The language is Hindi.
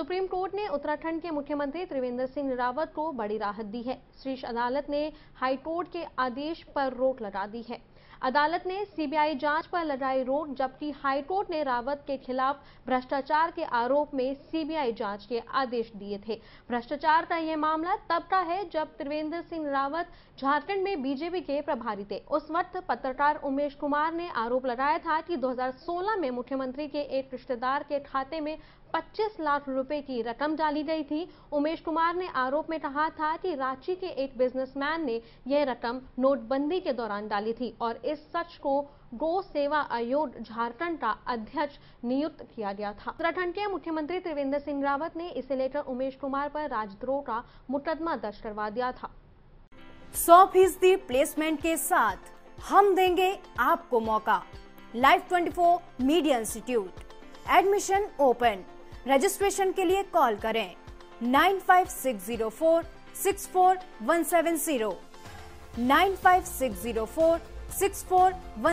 सुप्रीम कोर्ट ने उत्तराखंड के मुख्यमंत्री त्रिवेंद्र सिंह रावत को बड़ी राहत दी है। शीर्ष अदालत ने हाईकोर्ट के आदेश पर रोक लगा दी है। अदालत ने सीबीआई जाँच पर लगाई रोक, जबकि हाईकोर्ट ने रावत के खिलाफ भ्रष्टाचार के आरोप में सीबीआई जाँच के आदेश दिए थे। भ्रष्टाचार का यह मामला तब का है जब त्रिवेंद्र सिंह रावत झारखंड में बीजेपी के प्रभारी थे। उस वक्त पत्रकार उमेश कुमार ने आरोप लगाया था कि 2016 में मुख्यमंत्री के एक रिश्तेदार के खाते में 25 लाख रुपए की रकम डाली गई थी। उमेश कुमार ने आरोप में कहा था कि रांची के एक बिजनेसमैन ने यह रकम नोटबंदी के दौरान डाली थी और इस सच को गो सेवा आयोग झारखंड का अध्यक्ष नियुक्त किया गया था। उत्तराखंड के मुख्यमंत्री त्रिवेंद्र सिंह रावत ने इसे लेकर उमेश कुमार पर राजद्रोह का मुकदमा दर्ज करवा दिया था। सौ फ़ीसदी प्लेसमेंट के साथ हम देंगे आपको मौका। Live 24 media institute admission open registration के लिए कॉल करें। Nine five six zero four six four one seven zero nine five six zero four six four one